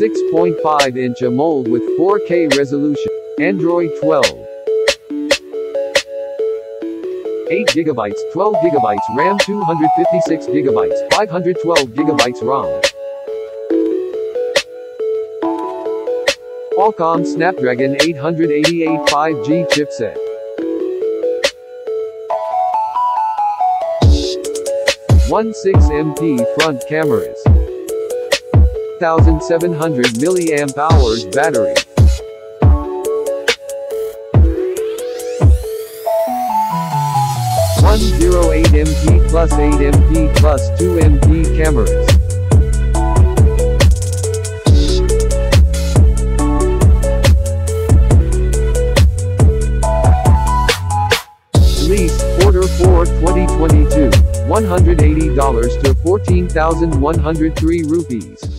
6.5 inch AMOLED with 4K resolution. Android 12. 8 GB, 12 GB RAM, 256 GB, 512 GB ROM. Qualcomm Snapdragon 888 5G chipset. One 6 MP front cameras. 1700 milliamp hours battery. One zero eight MP plus eight MP plus two MP cameras. Lease, quarter 4 2022, $180 to 14,103 rupees.